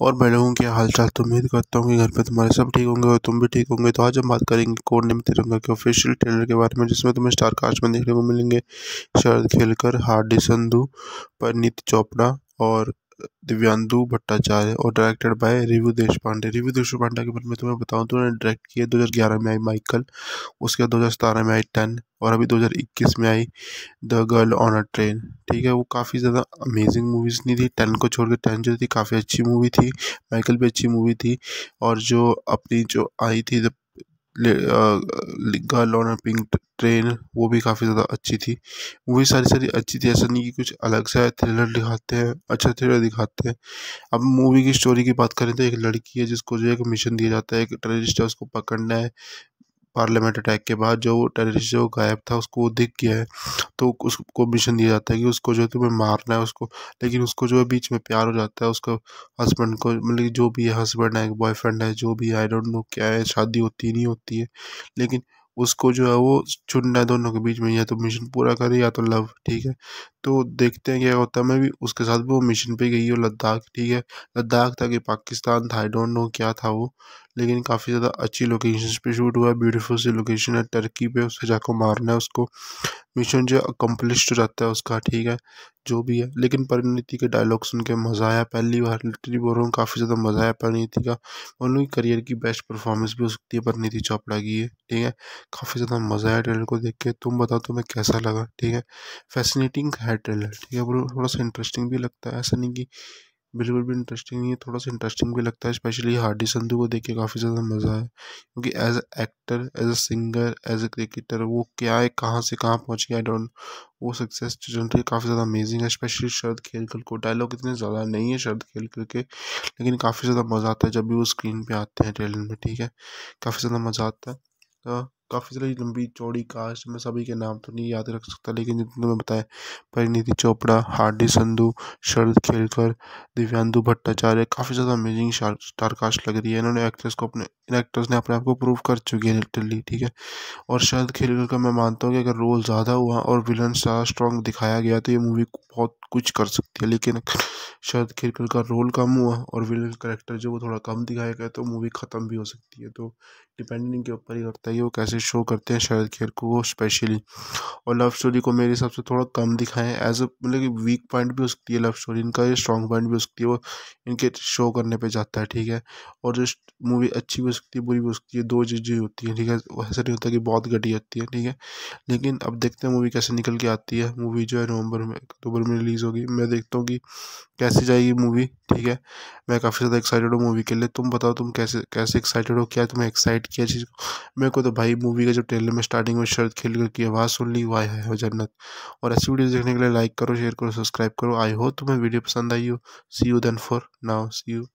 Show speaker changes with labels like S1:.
S1: और मैं लोगों के हाल चाल तो उम्मीद करता हूँ कि घर पे तुम्हारे सब ठीक होंगे और तुम भी ठीक होंगे। तो आज हम बात करेंगे कोड नेम तिरंगा के ऑफिशियल ट्रेलर के बारे में, जिसमें तुम्हें स्टार कास्ट में देखने को मिलेंगे। शरद खेलकर, हार्डी, संधू, परनीत चोपड़ा और दिव्यांदु भट्टाचार्य और डायरेक्टेड बाय रिव्यू देश पांडे रिव्यू देश पांडे के बारे में तुम्हें बताऊँ तो उन्होंने डायरेक्ट किया दो हज़ार ग्यारह में आई माइकल, उसके बाद दो में आई टेन, और अभी 2021 में आई the girl on a train. ठीक है, वो काफ़ी ज़्यादा अमेजिंग मूवीज़ नहीं थी। टेन को छोड़ के टेन जो थी, काफ़ी अच्छी मूवी थी। माइकल भी अच्छी मूवी थी। और जो अपनी जो आई थी the girl on a pink train वो भी काफ़ी ज़्यादा अच्छी थी। मूवी सारी सारी अच्छी थी, ऐसा नहीं कि कुछ अलग सा थ्रिलर दिखाते हैं अच्छा थ्रिलर दिखाते हैं। अब मूवी की स्टोरी की बात करें तो एक लड़की है जिसको जो है एक मिशन दिया जाता है, एक टेररिस्ट है, उसको पकड़ना है पार्लियामेंट अटैक के बाद। जो टेररिस्ट जो गायब था, उसको दिख गया है तो उसको मिशन दिया जाता है कि उसको जो है तुम्हें मारना है उसको, लेकिन उसको जो है बीच में प्यार हो जाता है उसको हस्बैंड को मतलब जो भी है हस्बैंड है बॉयफ्रेंड है, जो भी है आई डोंट नो क्या है, शादी होती नहीं होती है, लेकिन उसको जो है वो चुनना है दोनों के बीच में, या तो मिशन पूरा करे या तो लव ठीक है? तो देखते हैं क्या होता है। मैं भी उसके साथ भी वो मिशन पे गई हूँ लद्दाख, ठीक है। लद्दाख था कि पाकिस्तान था आई डोंट नो क्या था वो। लेकिन काफ़ी ज़्यादा अच्छी लोकेशन पे शूट हुआ है। ब्यूटीफुल सी लोकेशन है। टर्की पे उसे जाकर मारना है उसको। मिशन जो अकम्पलिश जाता है उसका, ठीक है। जो भी है। लेकिन परिणीति के डायलॉग सुन के मज़ा आया। पहली बार लिटरली बोल रहा हूँ, काफ़ी ज़्यादा मज़ा आया परिणीति का। उनकी करियर की बेस्ट परफॉर्मेंस भी हो सकती है परिणीति चोपड़ा की है ठीक है। काफ़ी ज़्यादा मज़ा आया ट्रेलर को देख के। तुम बताओ तुम्हें कैसा लगा, ठीक है। फैसिनेटिंग है। ट्रेलर, ठीक है? ब्रो, थोड़ा सा इंटरेस्टिंग भी लगता है, ऐसा नहीं कि बिल्कुल भी इंटरेस्टिंग नहीं है, थोड़ा सा इंटरेस्टिंग भी लगता है स्पेशली हार्डी संधू को देख के काफ़ी ज़्यादा मज़ा है क्योंकि as a actor as a singer as a cricketer वो क्या है, कहाँ से कहाँ पहुँच गया आई डोंट वो सक्सेस जो है काफ़ी ज़्यादा अमेजिंग है स्पेशली शरद खेलकर को डायलॉग इतने ज़्यादा नहीं है शरद खेलकर के, लेकिन काफ़ी ज़्यादा मज़ा आता है जब भी वो स्क्रीन पर आते हैं ट्रेलर में, ठीक है? काफ़ी ज़्यादा मज़ा आता है तो काफ़ी सारी लंबी चौड़ी कास्ट मैं सभी के नाम तो नहीं याद रख सकता, लेकिन जितने मैं बताया परिणीति चोपड़ा, हार्डी संधू, शरद खेलकर, दिव्यांदु भट्टाचार्य, काफ़ी ज़्यादा अमेजिंग स्टार कास्ट लग रही है। इन्होंने एक्ट्रेस को अपने, इन एक्टर्स ने अपने आप को प्रूव कर चुकी है लिटरली ठीक है? और शरद खेलकर का मैं मानता हूँ कि अगर रोल ज़्यादा हुआ और विलन ज़्यादा स्ट्रॉन्ग दिखाया गया तो ये मूवी बहुत कुछ कर सकती है, लेकिन शरद खेलकर का रोल कम हुआ और विलन करेक्टर जो वो थोड़ा कम दिखाया गया तो मूवी ख़त्म भी हो सकती है। तो डिपेंडिंग के ऊपर ही करता है कि वो कैसे शो करते हैं शरद खेर को स्पेशली और लव स्टोरी को मेरे हिसाब से थोड़ा कम दिखाएँ एज अ मतलब कि वीक पॉइंट भी हो सकती है लव स्टोरी इनका ये स्ट्रॉन्ग पॉइंट भी हो सकती है, वो इनके शो करने पे जाता है, ठीक है? और जो मूवी अच्छी भी हो सकती है, बुरी भी हो सकती है, दो चीज़ें होती हैं, ठीक है? ऐसा नहीं होता कि बहुत घटी आती है, ठीक है? लेकिन अब देखते हैं मूवी कैसे निकल के आती है। मूवी जो है नवंबर में, अक्टूबर में रिलीज़ होगी। मैं देखता हूँ कि कैसी जाएगी मूवी ठीक है? मैं काफ़ी ज़्यादा एक्साइटेड हूँ मूवी के लिए। तुम बताओ, तुम कैसे कैसे एक्साइटेड हो? क्या तुम्हें एक्साइट किया चीज़ मेरे को तो भाई मूवी का जो ट्रेलर में स्टार्टिंग में शरद खेल की आवाज़ सुन ली, वाह है जन्नत। और ऐसी वीडियो देखने के लिए लाइक करो शेयर करो सब्सक्राइब करो। आई हो तुम्हें वीडियो पसंद आई हो। See you then for now see you